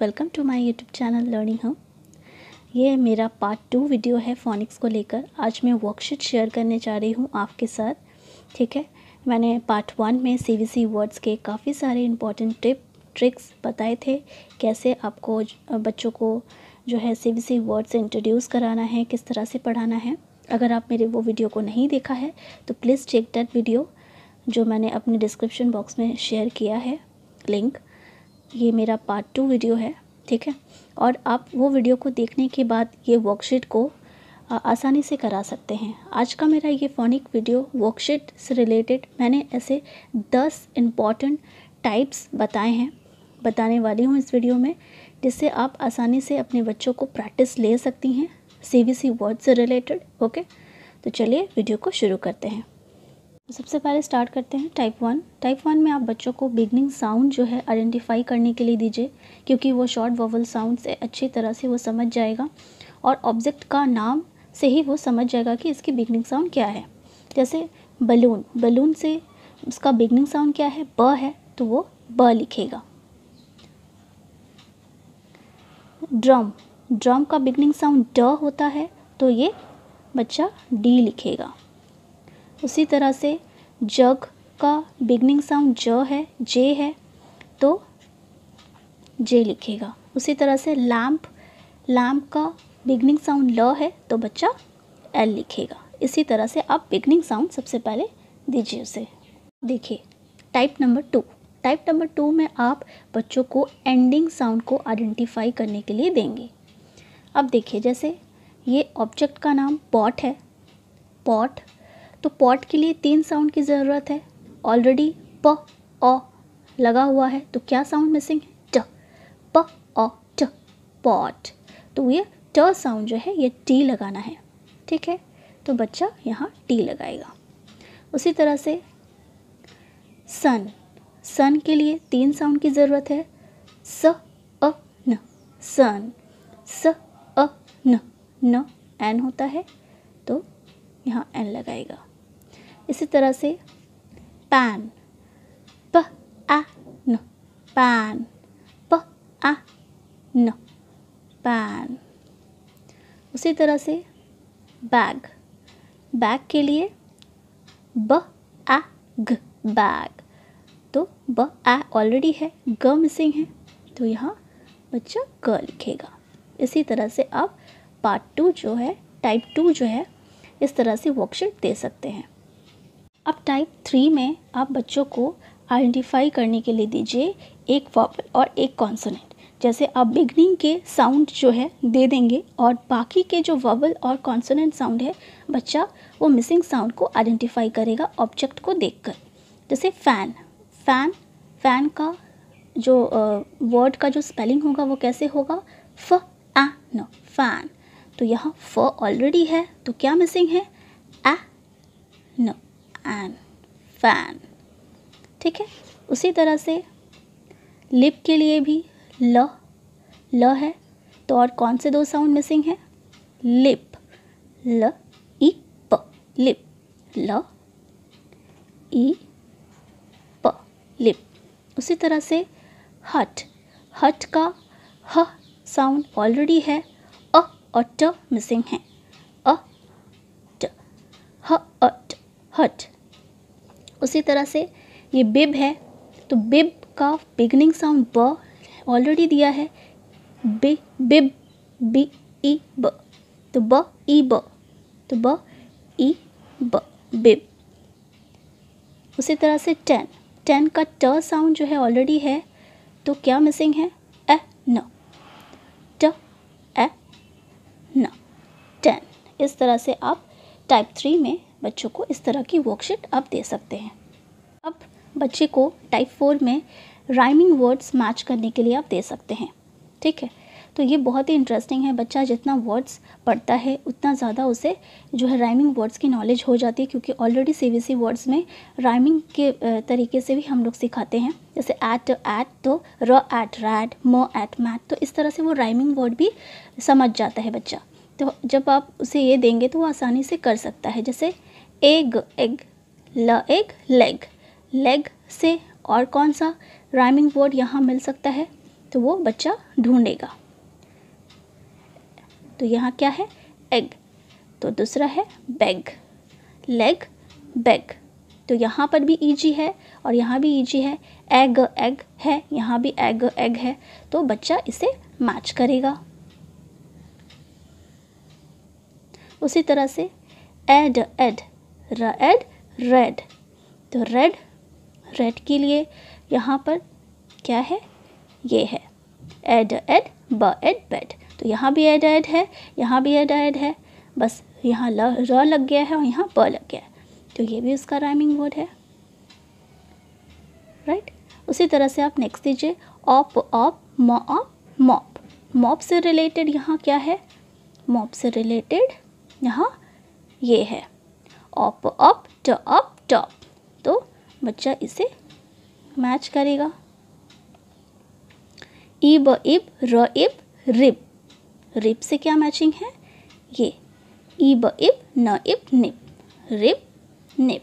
Welcome to my YouTube channel learning हम ये मेरा पार्ट टू वीडियो है फोनिक्स को लेकर। आज मैं वर्कशीट शेयर करने जा रही हूँ आपके साथ, ठीक है? मैंने पार्ट वन में सीवीसी वर्ड्स के काफ़ी सारे इंपॉर्टेंट टिप ट्रिक्स बताए थे, कैसे आपको बच्चों को जो है सीवीसी वर्ड्स इंट्रोड्यूस कराना है, किस तरह से पढ़ाना है। अगर आप मेरे वो वीडियो को नहीं देखा है तो प्लीज़ चेक दैट वीडियो जो मैंने अपने डिस्क्रिप्शन बॉक्स में शेयर किया है लिंक ये मेरा पार्ट टू वीडियो है, ठीक है? और आप वो वीडियो को देखने के बाद ये वर्कशीट को आसानी से करा सकते हैं। आज का मेरा ये फ़ोनिक वीडियो वर्कशीट से रिलेटेड मैंने ऐसे दस इंपॉर्टेंट टाइप्स बताए हैं, बताने वाली हूँ इस वीडियो में, जिससे आप आसानी से अपने बच्चों को प्रैक्टिस ले सकती हैं सी बी सी वर्ड से रिलेटेड ओके तो चलिए वीडियो को शुरू करते हैं। सबसे पहले स्टार्ट करते हैं टाइप वन टाइप वन में आप बच्चों को बिगनिंग साउंड जो है आइडेंटिफाई करने के लिए दीजिए, क्योंकि वो शॉर्ट वोवल साउंड से अच्छी तरह से वो समझ जाएगा और ऑब्जेक्ट का नाम से ही वो समझ जाएगा कि इसकी बिगनिंग साउंड क्या है। जैसे बलून बलून से उसका बिगनिंग साउंड क्या है? ब है तो वो ब लिखेगा। ड्रम ड्रम का बिगनिंग साउंड ड होता है तो ये बच्चा डी लिखेगा। उसी तरह से जग का बिगनिंग साउंड ज है जे है तो जे लिखेगा। उसी तरह से लैम्प लैम्प का बिगनिंग साउंड ल है तो बच्चा एल लिखेगा। इसी तरह से आप बिगनिंग साउंड सबसे पहले दीजिए उसे। देखिए type number two type number two में आप बच्चों को एंडिंग साउंड को आइडेंटिफाई करने के लिए देंगे। अब देखिए, जैसे ये ऑब्जेक्ट का नाम पॉट है। पॉट तो पॉट के लिए तीन साउंड की ज़रूरत है। ऑलरेडी प, अ लगा हुआ है। तो क्या साउंड मिसिंग है? ट। प, अ, ट, पॉट। तो ये ट साउंड जो है, ये टी लगाना है। ठीक है? तो बच्चा यहाँ टी लगाएगा। उसी तरह से सन सन के लिए तीन साउंड की ज़रूरत है। स, अ, न। सन स, अ, न। न एन होता है। यहाँ एन लगाएगा। इसी तरह से पैन प आ न पैन प आ न पैन उसी तरह से बैग बैग के लिए ब आ ग बैग तो ब आ ऑलरेडी है ग मिसिंग है तो यहाँ बच्चा ग लिखेगा। इसी तरह से आप पार्ट टू जो है टाइप टू जो है इस तरह से वर्कशीट दे सकते हैं। अब टाइप थ्री में आप बच्चों को आइडेंटिफाई करने के लिए दीजिए एक वॉवल और एक कॉन्सोनेंट जैसे आप बिगनिंग के साउंड जो है दे देंगे और बाकी के जो वॉवल और कॉन्सोनेंट साउंड है बच्चा वो मिसिंग साउंड को आइडेंटिफाई करेगा ऑब्जेक्ट को देखकर। जैसे फ़ैन फ़ैन फ़ैन का जो वर्ड uh, का जो स्पेलिंग होगा वो कैसे होगा? फ आ न फ़ैन तो यहाँ फ ऑलरेडी है तो क्या मिसिंग है? ए न एन फ़ैन ठीक है? उसी तरह से लिप के लिए भी ल ल है तो और कौन से दो साउंड मिसिंग है? लिप ल ई प लिप ल ई प लिप उसी तरह से हट हट का ह साउंड ऑलरेडी है और ट मिसिंग है अ ट ह अ ट हट उसी तरह से ये बिब है तो बिब का बिगनिंग साउंड ब ऑलरेडी दिया है। बि बिब बी ई ब तो ब ई ब तो ब ई ब बिब उसी तरह से टेन टेन का ट साउंड जो है ऑलरेडी है तो क्या मिसिंग है ए न ट ए न। टेन। इस तरह से आप टाइप थ्री में बच्चों को इस तरह की वर्कशीट आप दे सकते हैं। अब बच्चे को टाइप फोर में राइमिंग वर्ड्स मैच करने के लिए आप दे सकते हैं। ठीक है? तो ये बहुत ही इंटरेस्टिंग है बच्चा, जितना वर्ड्स पढ़ता है, उतना ज़्यादा उसे जो है राइमिंग वर्ड्स की नॉलेज हो जाती है, क्योंकि ऑलरेडी सी बी वर्ड्स में राइमिंग के तरीके से भी हम लोग सिखाते हैं। जैसे एट एट तो र एट रैड म एट मैट तो इस तरह से वो राइमिंग वर्ड भी समझ जाता है बच्चा। तो जब आप उसे ये देंगे तो वो आसानी से कर सकता है। जैसे एग एग ल एग लेग लेग से और कौन सा राइमिंग वर्ड यहाँ मिल सकता है तो वो बच्चा ढूंढेगा। तो यहाँ क्या है? एग तो दूसरा है बैग लेग बैग तो यहाँ पर भी ईजी है और यहाँ भी ईजी है. एग एग है. यहाँ भी एग एग है. तो बच्चा इसे मैच करेगा. उसी तरह से एड एड र एड रेड तो रेड रेड के लिए यहाँ पर क्या है? ये है. एड एड ब एड बेड तो यहाँ भी एड एड है, यहाँ भी एड एड है, बस यहाँ र लग गया है और यहाँ ब लग गया है। तो ये भी उसका राइमिंग वर्ड है। राइट उसी तरह से आप नेक्स्ट दीजिए। Op op mop mop mop से रिलेटेड यहाँ क्या है? मॉप से रिलेटेड यहाँ ये है। ऑप अप ट अप टॉप तो बच्चा इसे मैच करेगा। इब इब, र, इब, रिब। रिब से क्या मैचिंग है? ये, इब इब, न, ib, nib. Rib, nib.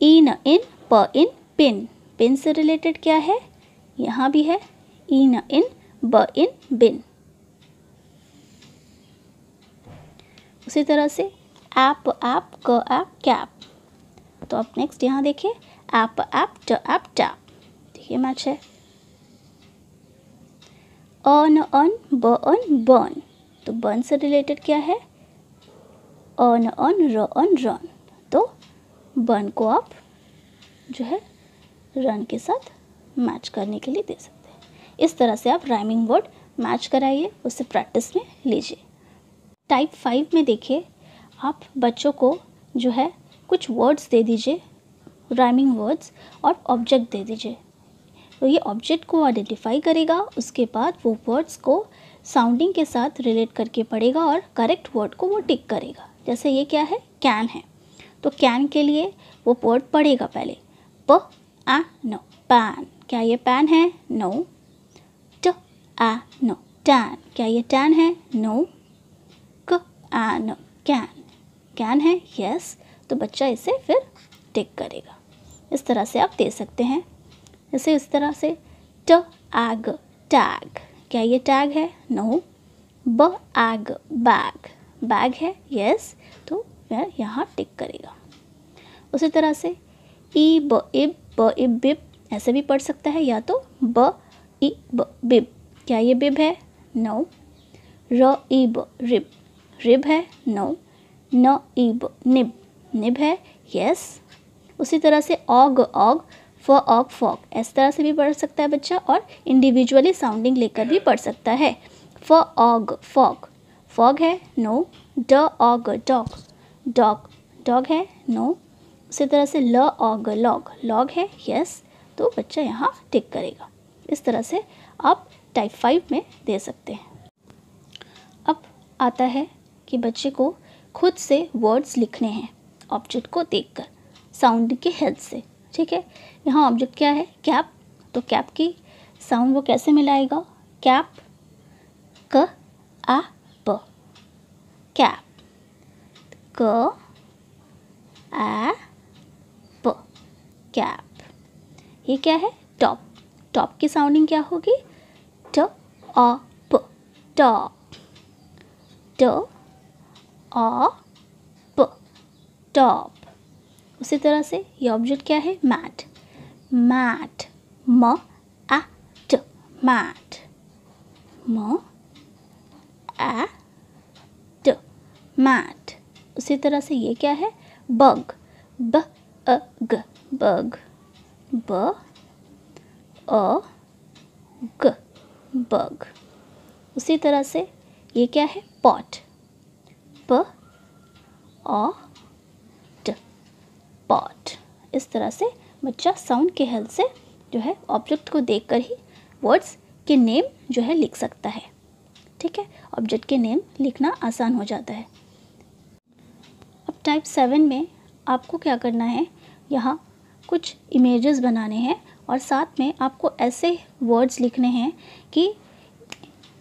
In in, प, इन, पिन। पिन से रिलेटेड क्या है? यहाँ भी है। इन इन, ब, इन, बिन। उसी तरह से ऐप ऐप क ऐप कैप तो आप नेक्स्ट यहाँ देखिए। ऐप ऐप ट ऐप टैप देखिए मैच है। अन अन ब अन बर्न तो बर्न से रिलेटेड क्या है? अन अन र अन रन तो बर्न को आप जो है रन के साथ मैच करने के लिए दे सकते हैं। इस तरह से आप राइमिंग वर्ड मैच कराइए उससे प्रैक्टिस में लीजिए। टाइप फाइव में देखिए, आप बच्चों को जो है, कुछ वर्ड्स दे दीजिए राइमिंग वर्ड्स और ऑब्जेक्ट दे दीजिए। तो ये ऑब्जेक्ट को आइडेंटिफाई करेगा, उसके बाद वो वर्ड्स को साउंडिंग के साथ रिलेट करके पढ़ेगा और करेक्ट वर्ड को वो टिक करेगा। जैसे ये क्या है? कैन है। तो कैन के लिए वो वर्ड पढ़ेगा पहले। प, आ, नो पैन क्या ये पैन है? नो ट, आ, नो टैन क्या ये टैन है? नो क, आ, नो कैन कैन है? यस तो बच्चा इसे फिर टिक करेगा। इस तरह से आप दे सकते हैं। जैसे इस तरह से, ट आग, टैग। क्या ये टैग है? नो ब आग, बैग। बैग है? यस तो वह यहाँ टिक करेगा। उसी तरह से, ई, ब, इब ब, इब, बिब, ऐसे भी पढ़ सकता है, या तो ब ई ब, बिब। क्या ये बिब है? नो र, ई, ब, रिब। रिब है? नो न, ई, ब, निब। निब है? यस उसी तरह से ऑग ऑग फ ऑग फॉक इस तरह से भी पढ़ सकता है बच्चा और इंडिविजुअली साउंडिंग लेकर भी पढ़ सकता है। फ ऑग फॉक फॉग है नो ड ऑग डॉग डॉग डॉग है नो उसी तरह से ल ऑग लॉग लॉग है यस तो बच्चा यहाँ टिक करेगा। इस तरह से आप टाइप फाइव में दे सकते हैं। अब आता है कि बच्चे को खुद से वर्ड्स लिखने हैं ऑब्जेक्ट को देखकर साउंड की हेल्प से। ठीक है? यहाँ ऑब्जेक्ट क्या है? कैप तो कैप की साउंड वो कैसे मिलाएगा? कैप क आ प कैप क आ प कैप ये क्या है? टॉप टॉप की साउंडिंग क्या होगी? ट अ प टॉप ट अ प टॉप उसी तरह से ये ऑब्जेक्ट क्या है? मैट मैट म आ ट. मैट म आ ट. मैट उसी तरह से ये क्या है? बग ब अ ग बग ब अ ग बग उसी तरह से ये क्या है? पॉट प अ पॉट। इस तरह से बच्चा साउंड के हेल्प से जो है ऑब्जेक्ट को देखकर ही वर्ड्स के नेम जो है लिख सकता है। ठीक है? ऑब्जेक्ट के नेम लिखना आसान हो जाता है। अब टाइप सेवन में आपको क्या करना है? यहाँ कुछ इमेजेस बनाने हैं और साथ में आपको ऐसे वर्ड्स लिखने हैं कि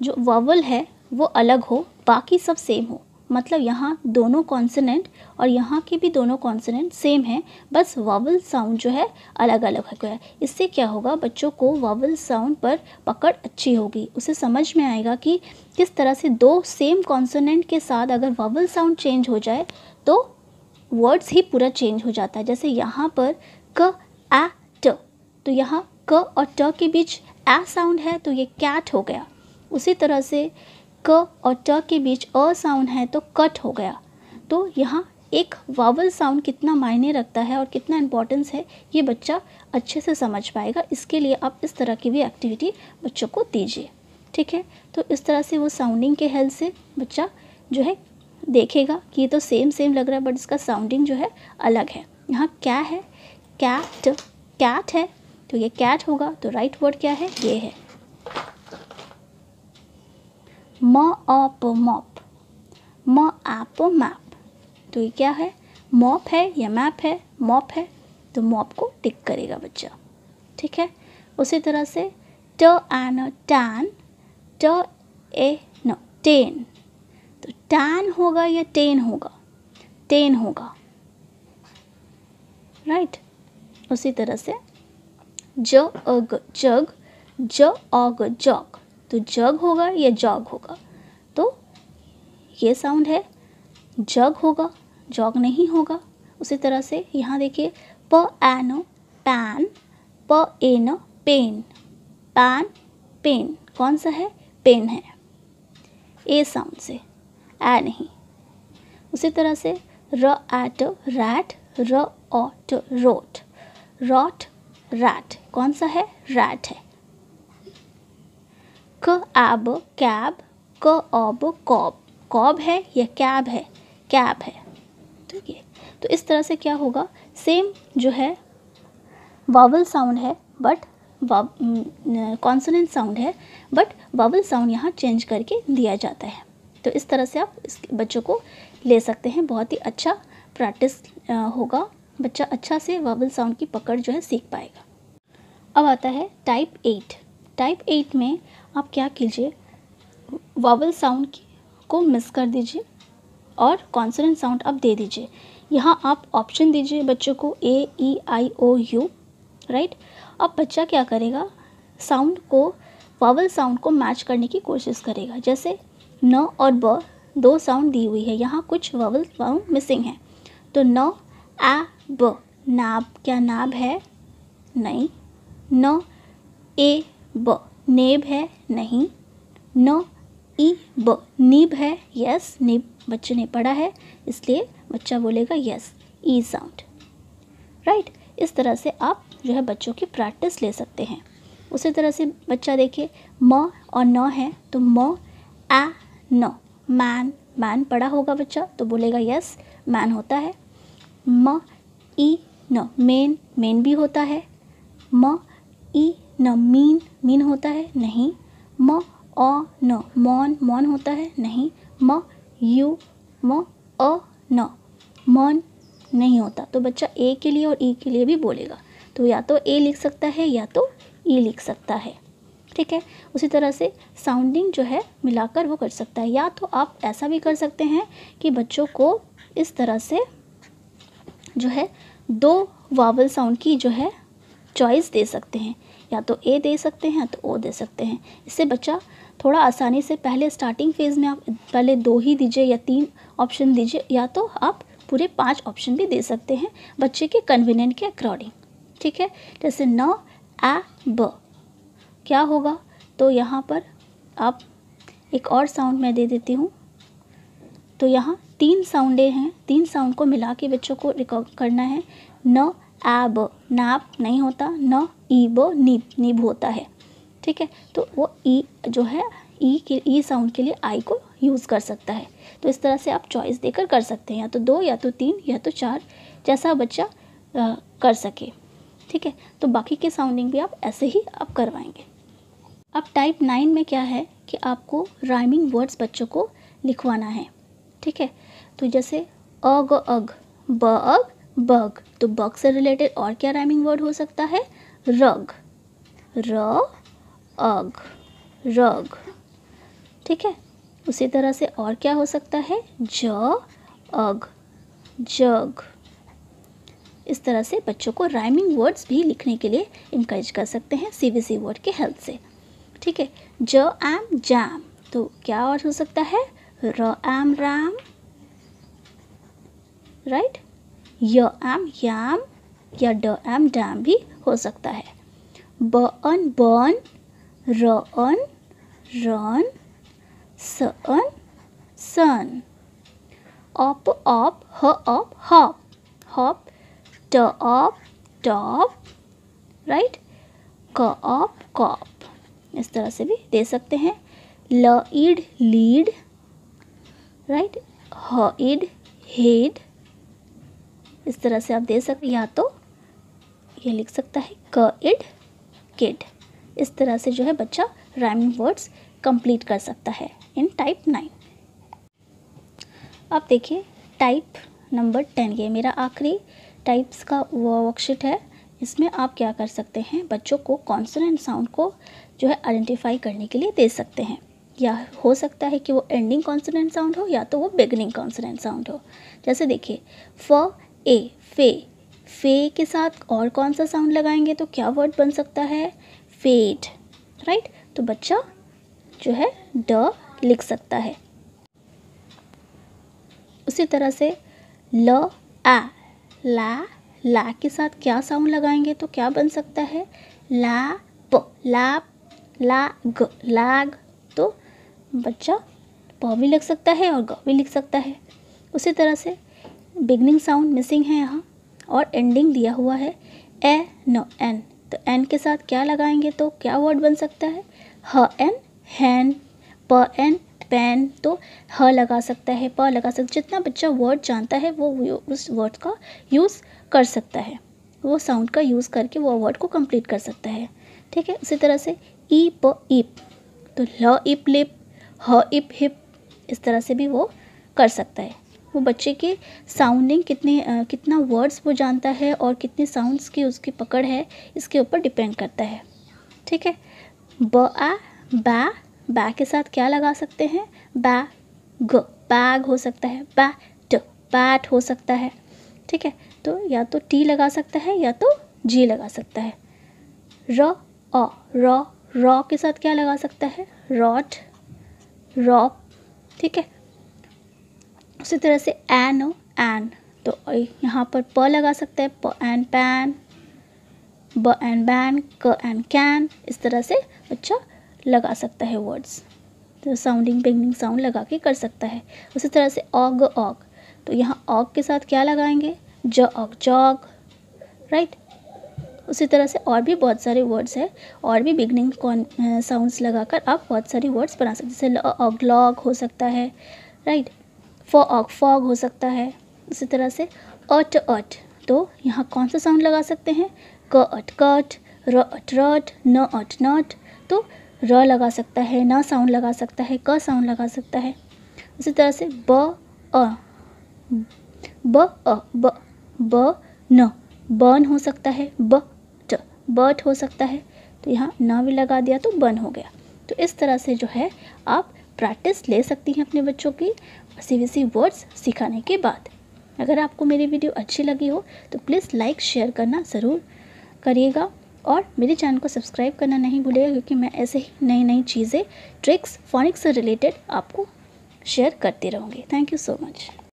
जो वावल है वो अलग हो, बाकी सब सेम हो। मतलब यहाँ दोनों कॉन्सनेंट और यहाँ के भी दोनों कॉन्सनेंट सेम है, बस वावल साउंड जो है अलग अलग है। गया इससे क्या होगा, बच्चों को वावल साउंड पर पकड़ अच्छी होगी। उसे समझ में आएगा कि किस तरह से दो सेम कॉन्सनेंट के साथ अगर वावल साउंड चेंज हो जाए तो वर्ड्स ही पूरा चेंज हो जाता है। जैसे यहाँ पर क, आ, ट तो यहाँ क और ट के बीच आ साउंड है तो ये कैट हो गया। उसी तरह से क और ट के बीच अ साउंड है तो कट हो गया। तो यहाँ एक वावल साउंड कितना मायने रखता है और कितना इम्पोर्टेंस है, ये बच्चा अच्छे से समझ पाएगा। इसके लिए आप इस तरह की भी एक्टिविटी बच्चों को दीजिए। ठीक है? तो इस तरह से वो साउंडिंग के हेल्प से बच्चा जो है देखेगा कि ये तो सेम सेम लग रहा है बट इसका साउंडिंग जो है अलग है। यहाँ क्या है? कैट कैट है तो ये कैट होगा तो राइट वर्ड क्या है? ये है। म अप मॉप म आप मैप तो ये क्या है? मॉप है या मैप है? मॉप है। तो मॉप को टिक करेगा बच्चा। ठीक है? उसी तरह से ट एन टैन, ट ए न, टेन। तो टैन होगा या टेन होगा? टेन होगा। राइट? उसी तरह से ज अग, जग, ज अग, जग। तो जग होगा या जॉग होगा? तो ये साउंड है, जग होगा, जॉग नहीं होगा। उसी तरह से यहाँ देखिए, प एन पैन, प एन पेन, पैन, पेन। कौन सा है? पेन है। ए साउंड से ए नहीं। उसी तरह से र एट रैट, र ऑट रोट। Rot, rat. कौन सा है? रैट है। क एब कैब क अब कॉब। कॉब है या कैब है? कैब है। ठीक है। तो इस तरह से क्या होगा? सेम जो है वावल साउंड है बट कॉन्सोनेंट साउंड है बट वावल साउंड यहाँ चेंज करके दिया जाता है। तो इस तरह से आप इस बच्चों को ले सकते हैं। बहुत ही अच्छा प्रैक्टिस होगा। बच्चा अच्छा से वावल साउंड की पकड़ जो है सीख पाएगा। अब आता है टाइप एट टाइप एट में आप क्या कीजिए? वावल साउंड को मिस कर दीजिए और कॉन्सोनेंट साउंड आप दे दीजिए। यहाँ आप ऑप्शन दीजिए बच्चों को ए ई आई ओ यू राइट अब बच्चा क्या करेगा? साउंड को वावल साउंड को मैच करने की कोशिश करेगा। जैसे न और ब, दो साउंड दी हुई है। यहाँ कुछ वावल साउंड मिसिंग है। तो न, आ, ब, नाब। क्या नाब है? नहीं। न, ए, ब। नेब है, नहीं। न, ई, ब। नीब है, यस। नीब बच्चे ने पढ़ा है, इसलिए बच्चा बोलेगा यस। ई साउंड। राइट, इस तरह से आप जो है बच्चों की प्रैक्टिस ले सकते हैं। उसी तरह से बच्चा देखिए, म और न है तो म, आ, न। मैन मैन पढ़ा होगा बच्चा तो बोलेगा यस, मैन होता है। म, ई, न। मेन मेन भी होता है। म, ई न मीन मीन होता है, नहीं। म, अ, न, मौन मौन होता है, नहीं। म, यू, म, अ, न, मौन नहीं होता। तो बच्चा ए के लिए और ई के लिए भी बोलेगा। तो या तो ए लिख सकता है, या तो ई लिख सकता है। ठीक है? उसी तरह से साउंडिंग जो है, मिलाकर वो कर सकता है। या तो आप ऐसा भी कर सकते हैं कि बच्चों को इस तरह से जो है, दो वावल साउंड की जो है चॉइस दे सकते हैं। या तो ए दे सकते हैं तो ओ दे सकते हैं। इससे बच्चा थोड़ा आसानी से पहले स्टार्टिंग फ़ेज़ में आप पहले दो ही दीजिए या तीन ऑप्शन दीजिए, या तो आप पूरे पाँच ऑप्शन भी दे सकते हैं, बच्चे के कन्वीनियंट के अकॉर्डिंग ठीक है? जैसे न, आ, ब। क्या होगा? तो यहाँ पर आप एक और साउंड मैं दे देती हूँ। तो यहाँ तीन साउंडे हैं, तीन साउंड को मिला के बच्चों को रिकॉर्ड करना है। न एब नाप नहीं होता। न ईब नीब नीब होता है। ठीक है? तो वो ई जो है ई के ई साउंड के लिए आई को यूज़ कर सकता है। तो इस तरह से आप चॉइस देकर कर सकते हैं। या तो दो या तो तीन या तो चार जैसा बच्चा आ, कर सके। ठीक है? तो बाकी के साउंडिंग भी आप ऐसे ही आप करवाएँगे। अब टाइप नाइन में क्या है कि आपको राइमिंग वर्ड्स बच्चों को लिखवाना है। ठीक है? तो जैसे अग अग ब अग बग। तो बग से रिलेटेड और क्या राइमिंग वर्ड हो सकता है? रग, र, अग, रग। ठीक है? उसी तरह से और क्या हो सकता है? ज, अग, जग। इस तरह से बच्चों को राइमिंग वर्ड्स भी लिखने के लिए इंकरेज कर सकते हैं सीबीसी वर्ड के हेल्प से। ठीक है? ज एम जैम तो क्या और हो सकता है? र एम राम राइट य एम याम या ड, एम, डैम भी हो सकता है। ब, अन बर्न र, अन, रन, स, अन, सन। ऑप ऑप ह ऑप हॉप। हॉप, ट ऑप टॉप, राइट? क ऑप कॉप। इस तरह से भी दे सकते हैं। ल, ईड, लीड, राइट? ह, ईड, हेड। इस तरह से आप दे सकते या तो ये लिख सकता है क इड किड इस तरह से जो है बच्चा राइमिंग वर्ड्स कंप्लीट कर सकता है इन टाइप नाइन अब देखिए टाइप नंबर टेन ये मेरा आखिरी टाइप्स का वर्कशीट है। इसमें आप क्या कर सकते हैं, बच्चों को कॉन्सोनेंट साउंड को जो है आइडेंटिफाई करने के लिए दे सकते हैं। या हो सकता है कि वो एंडिंग कॉन्सोनेंट साउंड हो या तो वो बिगनिंग कॉन्सोनेंट साउंड हो। जैसे देखिए, फ, ए, फे फे के साथ और कौन सा साउंड लगाएँगे तो क्या वर्ड बन सकता है? फेड राइट तो बच्चा जो है, ड लिख सकता है। उसी तरह से ल, आ, ला ला के साथ क्या साउंड लगाएँगे तो क्या बन सकता है? ला, प, लाप, लाग लाग। तो बच्चा प भी लिख सकता है और ग भी लिख सकता है। उसी तरह से बिगनिंग साउंड मिसिंग है यहाँ। और एंडिंग दिया हुआ है, ए नो एन तो एन के साथ क्या लगाएँगे तो क्या वर्ड बन सकता है? ह एन हैन प एन पेन तो ह लगा सकता है, प लगा सकता है जितना बच्चा वर्ड जानता है, वो उस वर्ड का यूज़ कर सकता है। वो साउंड का यूज़ करके वो वर्ड को कंप्लीट कर सकता है। ठीक है? उसी तरह से ई प इप तो ल इप लिप ह इप हिप इस तरह से भी वो कर सकता है। वो बच्चे के साउंडिंग कितने कितना वर्ड्स वो जानता है और कितने साउंड्स की उसकी पकड़ है, इसके ऊपर डिपेंड करता है। ठीक है? ब, आ, बा, बै के साथ क्या लगा सकते हैं? बै, ग बैग हो सकता है बैट बैट हो सकता है। ठीक है? तो या तो टी लगा सकता है या तो जी लगा सकता है। र, अ, रॉ रॉ के साथ क्या लगा सकता है? रॉट रॉप ठीक है? उसी तरह से एन हो एन तो यहाँ पर प लगा सकते हैं, प एन पैन ब एन बैन क एन कैन इस तरह से बच्चा लगा सकता है वर्ड्स तो साउंडिंग बिगनिंग साउंड लगा के कर सकता है। उसी तरह से ऑग ऑग तो यहाँ ऑग के साथ क्या लगाएँगे? ज ऑग जॉग राइट उसी तरह से और भी बहुत सारे वर्ड्स है। और भी बिगनिंग कौन साउंड्स लगाकर आप बहुत सारी वर्ड्स बना सकते हैं। जैसे ऑग लॉग हो सकता है। राइट फॉ ऑग फॉग हो सकता है, इसी तरह से, अट अट। तो यहाँ कौन सा साउंड लगा सकते हैं? क, अट कट र, अट रट न, अट नट तो र लगा सकता है, न साउंड लगा सकता है, क साउंड लगा सकता है। उसी तरह से ब, अ ब अ, ब ब, न। बर्न हो सकता है, ब, ट, बट हो सकता है। तो यहाँ न भी लगा दिया तो बन हो गया। तो इस तरह से जो है, आप प्रैक्टिस ले सकती हैं अपने बच्चों की सी बी सी वर्ड्स सिखाने के बाद। अगर आपको मेरी वीडियो अच्छी लगी हो तो प्लीज़ लाइक शेयर करना ज़रूर करिएगा और मेरे चैनल को सब्सक्राइब करना नहीं भूलेगा क्योंकि मैं ऐसे ही नई नई चीज़ें ट्रिक्स फोनिक्स से रिलेटेड आपको शेयर करती रहूँगी। Thank you so much